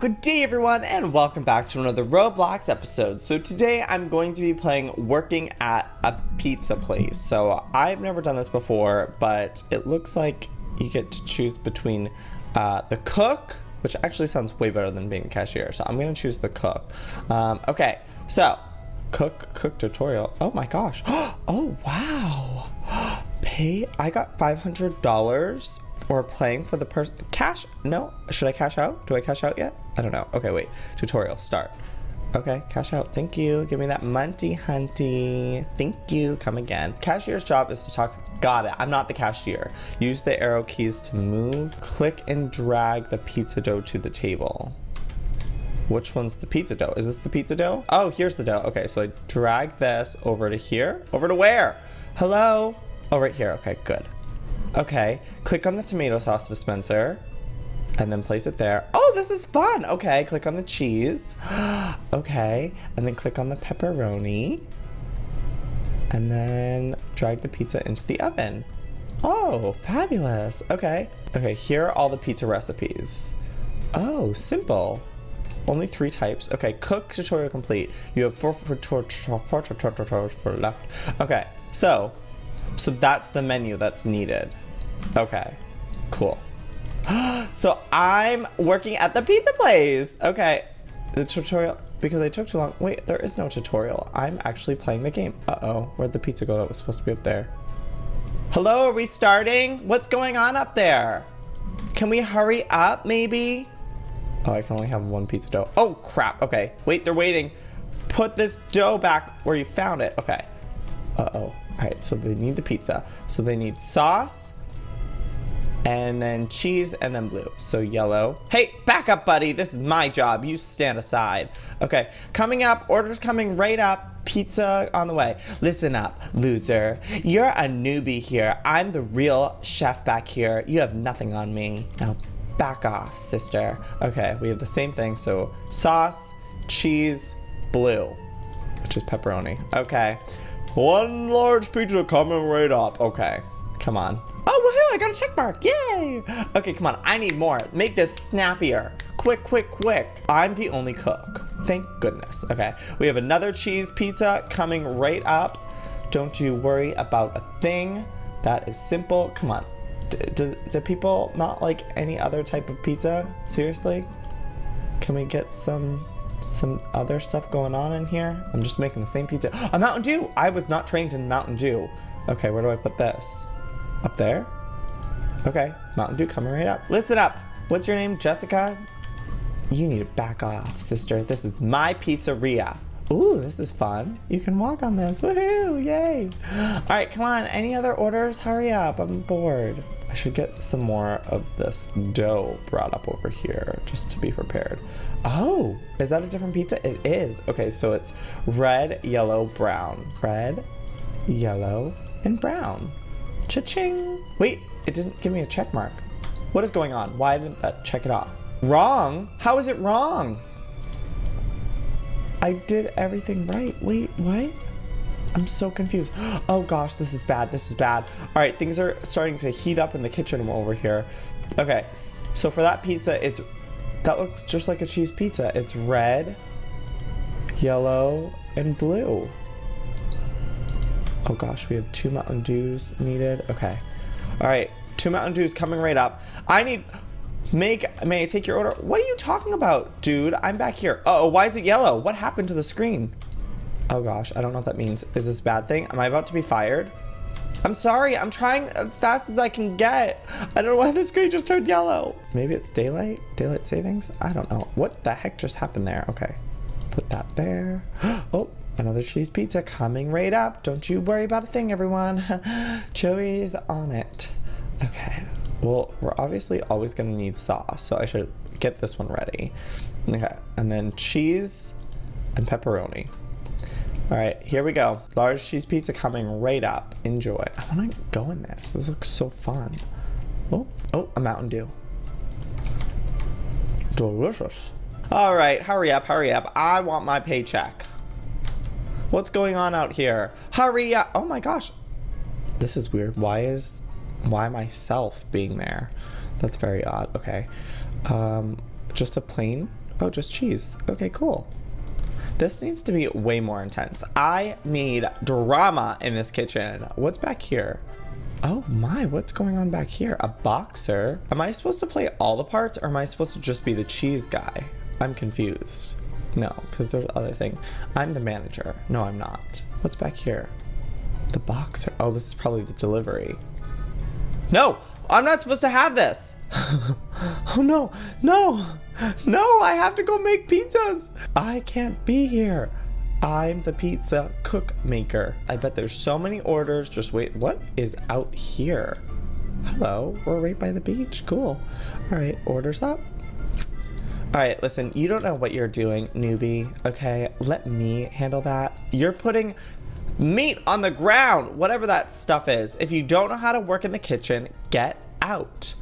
Good day everyone and welcome back to another Roblox episode. So today I'm going to be playing working at a pizza place. So I've never done this before, but it looks like you get to choose between uh, the cook, which actually sounds way better than being a cashier. So I'm gonna choose the cook. Um, okay, so cook, cook tutorial. Oh my gosh. Oh wow. Pay, I got $500 or playing for the person cash no should i cash out do i cash out yet i don't know okay wait tutorial start okay cash out thank you give me that munty hunty thank you come again cashier's job is to talk got it i'm not the cashier use the arrow keys to move click and drag the pizza dough to the table which one's the pizza dough? Is this the pizza dough? Oh, here's the dough. Okay, so I drag this over to here. Over to where? Hello? Oh, right here. Okay, good. Okay, click on the tomato sauce dispenser and then place it there. Oh, this is fun. Okay, click on the cheese. okay, and then click on the pepperoni. And then drag the pizza into the oven. Oh, fabulous. Okay. Okay, here are all the pizza recipes. Oh, simple. Only three types. Okay, cook tutorial complete. You have four, for left. Okay, so, so that's the menu that's needed. Okay, cool. so I'm working at the pizza place. Okay, the tutorial, because I took too long. Wait, there is no tutorial. I'm actually playing the game. Uh-oh, where'd the pizza go that was supposed to be up there? Hello, are we starting? What's going on up there? Can we hurry up, maybe? Oh, I can only have one pizza dough. Oh, crap. Okay, wait, they're waiting. Put this dough back where you found it. Okay. Uh-oh. All right, so they need the pizza. So they need sauce, and then cheese, and then blue. So yellow. Hey, back up, buddy. This is my job. You stand aside. Okay, coming up. Orders coming right up. Pizza on the way. Listen up, loser. You're a newbie here. I'm the real chef back here. You have nothing on me. Now back off, sister. Okay, we have the same thing. So sauce, cheese, blue, which is pepperoni. Okay. One large pizza coming right up. Okay, come on. I got a check mark. Yay. Okay, come on. I need more. Make this snappier. Quick, quick, quick. I'm the only cook. Thank goodness. Okay, we have another cheese pizza coming right up. Don't you worry about a thing. That is simple. Come on. Do, do people not like any other type of pizza? Seriously? Can we get some some other stuff going on in here? I'm just making the same pizza. A Mountain Dew! I was not trained in Mountain Dew. Okay, where do I put this? Up there? Okay, Mountain Dew coming right up. Listen up! What's your name, Jessica? You need to back off, sister. This is my pizzeria. Ooh, this is fun. You can walk on this. Woohoo! Yay! All right, come on. Any other orders? Hurry up. I'm bored. I should get some more of this dough brought up over here just to be prepared. Oh, is that a different pizza? It is. Okay, so it's red, yellow, brown. Red, yellow, and brown. Cha-ching. Wait, it didn't give me a check mark. What is going on? Why didn't that check it off? Wrong? How is it wrong? I did everything right. Wait, what? I'm so confused. Oh gosh, this is bad. This is bad. All right, things are starting to heat up in the kitchen over here. Okay, so for that pizza, it's that looks just like a cheese pizza. It's red, yellow, and blue. Oh gosh, we have two Mountain Dews needed. Okay. All right, two Mountain Dews coming right up. I need, Make, may I take your order? What are you talking about, dude? I'm back here. Uh oh, why is it yellow? What happened to the screen? Oh gosh, I don't know what that means. Is this bad thing? Am I about to be fired? I'm sorry, I'm trying as fast as I can get. I don't know why the screen just turned yellow. Maybe it's daylight? Daylight savings? I don't know. What the heck just happened there? Okay, put that there. Oh, another cheese pizza coming right up. Don't you worry about a thing, everyone. Joey's on it. Okay, well, we're obviously always gonna need sauce, so I should get this one ready. Okay, and then cheese and pepperoni. All right, here we go. Large cheese pizza coming right up. Enjoy. I wanna go in this. This looks so fun. Oh, oh, a Mountain Dew. Delicious. All right, hurry up, hurry up. I want my paycheck. What's going on out here? Hurry up. Oh my gosh. This is weird. Why is why myself being there? That's very odd. Okay. Um, just a plain Oh, just cheese. Okay, cool. This needs to be way more intense. I need drama in this kitchen. What's back here? Oh my, what's going on back here? A boxer? Am I supposed to play all the parts or am I supposed to just be the cheese guy? I'm confused. No, because there's other thing. I'm the manager. No, I'm not. What's back here? The boxer. Oh, this is probably the delivery. No, I'm not supposed to have this. oh no, no, no, I have to go make pizzas. I can't be here. I'm the pizza cook maker. I bet there's so many orders. Just wait, what is out here? Hello, we're right by the beach. Cool. All right, orders up. All right, listen, you don't know what you're doing, newbie, okay? Let me handle that. You're putting meat on the ground, whatever that stuff is. If you don't know how to work in the kitchen, get out.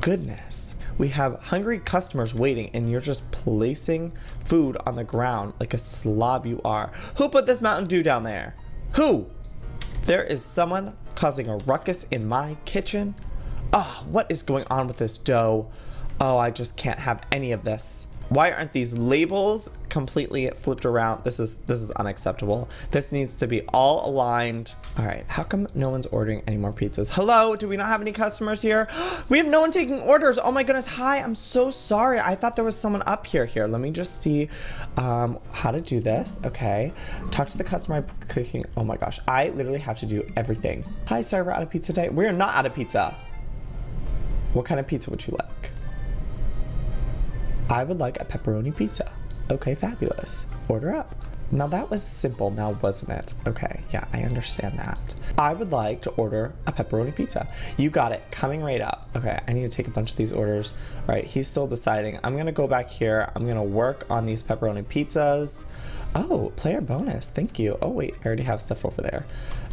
Goodness. We have hungry customers waiting and you're just placing food on the ground like a slob you are. Who put this Mountain Dew down there? Who? There is someone causing a ruckus in my kitchen? Ah, oh, what is going on with this dough? Oh, I just can't have any of this. Why aren't these labels completely flipped around? This is this is unacceptable. This needs to be all aligned. All right, how come no one's ordering any more pizzas? Hello, do we not have any customers here? we have no one taking orders. Oh my goodness, hi, I'm so sorry. I thought there was someone up here. Here, let me just see um, how to do this. Okay, talk to the customer by clicking. Oh my gosh, I literally have to do everything. Hi, sorry, we're out of pizza today. We're not out of pizza. What kind of pizza would you like? I would like a pepperoni pizza. Okay, fabulous. Order up. Now that was simple now, wasn't it? Okay, yeah, I understand that. I would like to order a pepperoni pizza. You got it, coming right up. Okay, I need to take a bunch of these orders. All right, he's still deciding. I'm gonna go back here. I'm gonna work on these pepperoni pizzas. Oh, player bonus, thank you. Oh wait, I already have stuff over there.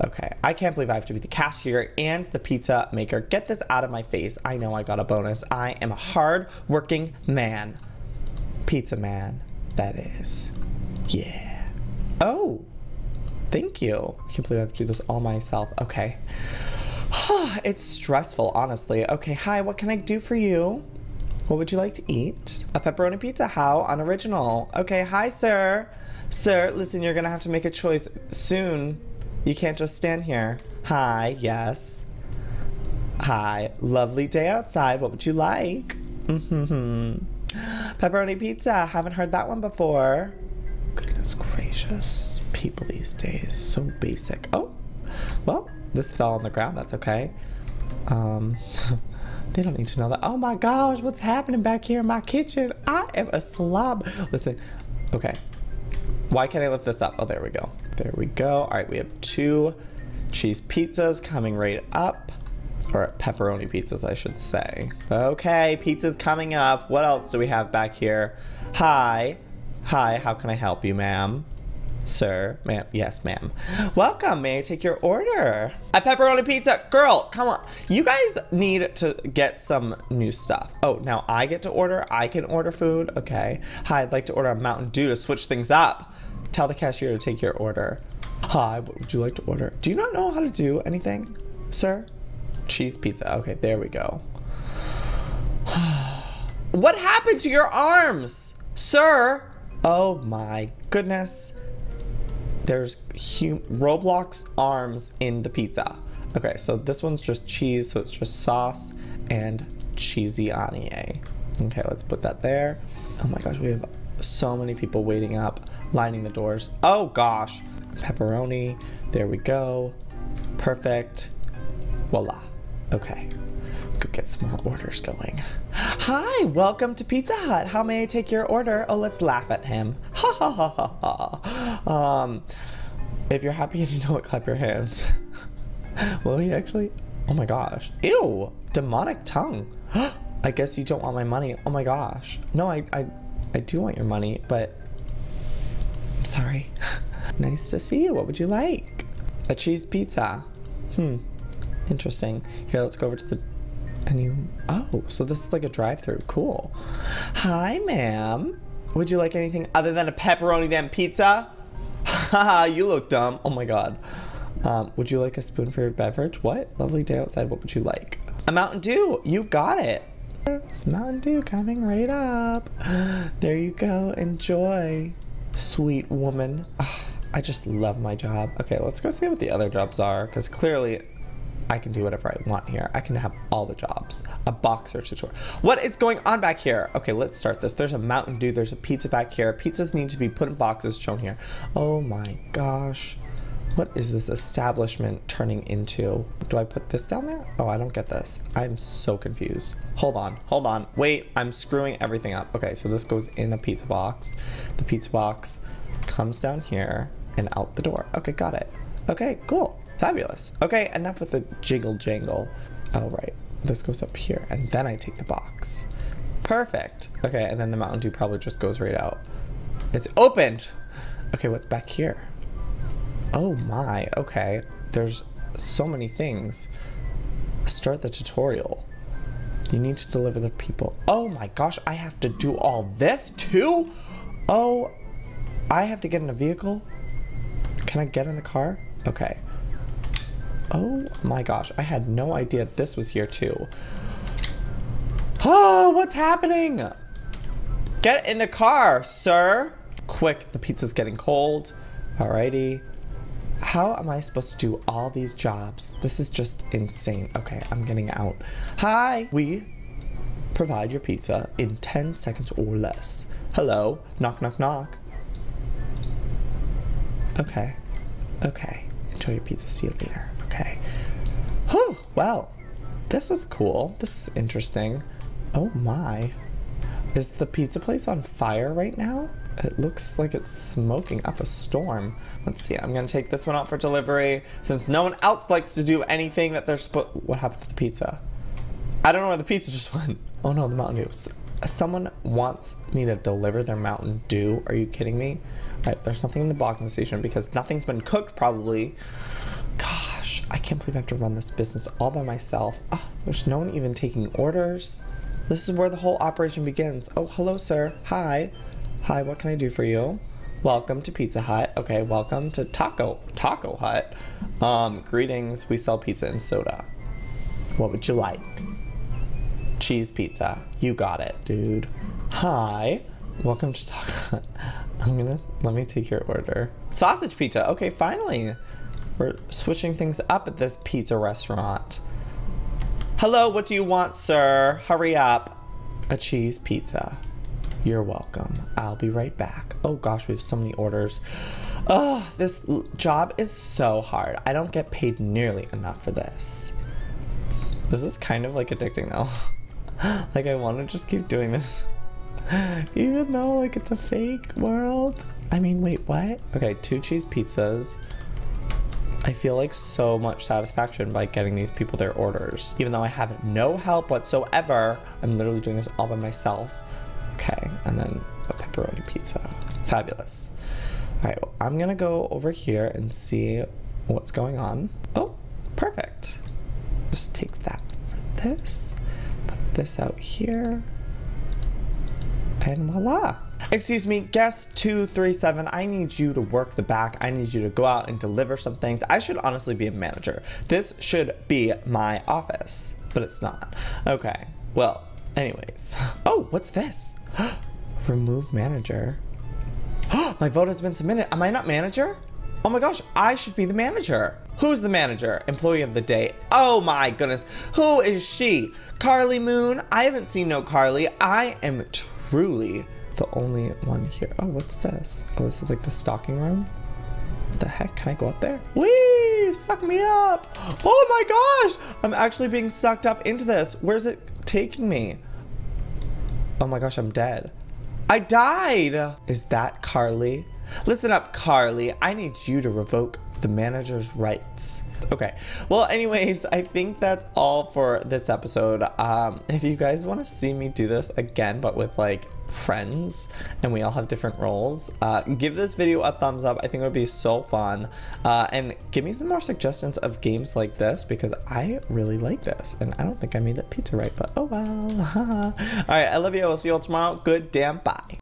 Okay, I can't believe I have to be the cashier and the pizza maker. Get this out of my face. I know I got a bonus. I am a hard working man. Pizza Man, that is. Yeah. Oh, thank you. I can't believe I have to do this all myself. Okay. it's stressful, honestly. Okay, hi, what can I do for you? What would you like to eat? A pepperoni pizza, how unoriginal. Okay, hi, sir. Sir, listen, you're gonna have to make a choice soon. You can't just stand here. Hi, yes. Hi, lovely day outside. What would you like? Mm-hmm. Pepperoni pizza. Haven't heard that one before. Goodness gracious. People these days. So basic. Oh, well, this fell on the ground. That's okay. Um, they don't need to know that. Oh my gosh, what's happening back here in my kitchen? I am a slob. Listen, okay. Why can't I lift this up? Oh, there we go. There we go. All right, we have two cheese pizzas coming right up. Or pepperoni pizzas, I should say. Okay, pizza's coming up. What else do we have back here? Hi. Hi, how can I help you, ma'am? Sir, ma'am, yes, ma'am. Welcome, may I take your order? A pepperoni pizza, girl, come on. You guys need to get some new stuff. Oh, now I get to order, I can order food, okay. Hi, I'd like to order a Mountain Dew to switch things up. Tell the cashier to take your order. Hi, what would you like to order? Do you not know how to do anything, sir? Cheese pizza. Okay, there we go. what happened to your arms, sir? Oh my goodness. There's Roblox arms in the pizza. Okay, so this one's just cheese, so it's just sauce and cheesy onion. Okay, let's put that there. Oh my gosh, we have so many people waiting up, lining the doors. Oh gosh, pepperoni. There we go. Perfect. Voila. Okay, let's go get some more orders going. Hi, welcome to Pizza Hut. How may I take your order? Oh, let's laugh at him. Ha ha ha ha ha. Um, if you're happy and you know it, clap your hands. Will he actually? Oh my gosh. Ew, demonic tongue. I guess you don't want my money. Oh my gosh. No, I, I, I do want your money, but I'm sorry. nice to see you. What would you like? A cheese pizza. Hmm. Interesting. Here, let's go over to the and you oh so this is like a drive-through. Cool. Hi ma'am. Would you like anything other than a pepperoni damn pizza? Haha you look dumb. Oh my god. Um, would you like a spoon for your beverage? What? Lovely day outside. What would you like? A mountain dew. You got it. Mountain Dew coming right up. There you go. Enjoy, sweet woman. I just love my job. Okay, let's go see what the other jobs are because clearly I can do whatever I want here. I can have all the jobs. A boxer tutorial. What is going on back here? Okay, let's start this. There's a Mountain Dew. There's a pizza back here. Pizzas need to be put in boxes shown here. Oh my gosh. What is this establishment turning into? Do I put this down there? Oh, I don't get this. I'm so confused. Hold on, hold on. Wait, I'm screwing everything up. Okay, so this goes in a pizza box. The pizza box comes down here and out the door. Okay, got it. Okay, cool. Fabulous. Okay, enough with the jiggle jangle. Oh, right. This goes up here, and then I take the box. Perfect. Okay, and then the Mountain Dew probably just goes right out. It's opened. Okay, what's back here? Oh my, okay. There's so many things. Start the tutorial. You need to deliver the people. Oh my gosh, I have to do all this too? Oh, I have to get in a vehicle? Can I get in the car? Okay. Oh my gosh, I had no idea this was here too. Oh, what's happening? Get in the car, sir. Quick, the pizza's getting cold. Alrighty. How am I supposed to do all these jobs? This is just insane. Okay, I'm getting out. Hi, we provide your pizza in 10 seconds or less. Hello, knock, knock, knock. Okay, okay. Enjoy your pizza. See you later. Okay. Whew, well, this is cool. This is interesting. Oh my. Is the pizza place on fire right now? It looks like it's smoking up a storm. Let's see, I'm gonna take this one out for delivery since no one else likes to do anything that they're supposed- What happened to the pizza? I don't know where the pizza just went. Oh no, the Mountain Dew. Someone wants me to deliver their Mountain Dew. Are you kidding me? All right, there's nothing in the boxing station because nothing's been cooked probably. I can't believe I have to run this business all by myself. Oh, there's no one even taking orders. This is where the whole operation begins. Oh, hello, sir. Hi. Hi, what can I do for you? Welcome to Pizza Hut. Okay, welcome to Taco Taco Hut. Um, greetings. We sell pizza and soda. What would you like? Cheese pizza. You got it, dude. Hi. Welcome to Taco Hut. I'm gonna let me take your order. Sausage pizza. Okay, finally. We're switching things up at this pizza restaurant. Hello, what do you want, sir? Hurry up. A cheese pizza. You're welcome. I'll be right back. Oh gosh, we have so many orders. Oh, this job is so hard. I don't get paid nearly enough for this. This is kind of like addicting though. like I want to just keep doing this. Even though like it's a fake world. I mean, wait, what? Okay, two cheese pizzas. I feel like so much satisfaction by getting these people their orders. Even though I have no help whatsoever, I'm literally doing this all by myself. Okay, and then a pepperoni pizza. Fabulous. All right, well, I'm gonna go over here and see what's going on. Oh, perfect. Just take that for this, put this out here, and voila. Excuse me, guest 237, I need you to work the back. I need you to go out and deliver some things. I should honestly be a manager. This should be my office, but it's not. Okay, well, anyways. Oh, what's this? Remove manager. my vote has been submitted. Am I not manager? Oh my gosh, I should be the manager. Who's the manager? Employee of the day. Oh my goodness. Who is she? Carly Moon? I haven't seen no Carly. I am truly the only one here. Oh, what's this? Oh, this is like the stocking room? What the heck? Can I go up there? Whee! Suck me up! Oh my gosh! I'm actually being sucked up into this. Where's it taking me? Oh my gosh, I'm dead. I died! Is that Carly? Listen up, Carly. I need you to revoke the manager's rights. Okay. Well, anyways, I think that's all for this episode. Um, if you guys want to see me do this again, but with like friends and we all have different roles, uh, give this video a thumbs up. I think it would be so fun. Uh, and give me some more suggestions of games like this because I really like this. And I don't think I made that pizza right, but oh well. all right. I love you. I will see you all tomorrow. Good damn bye.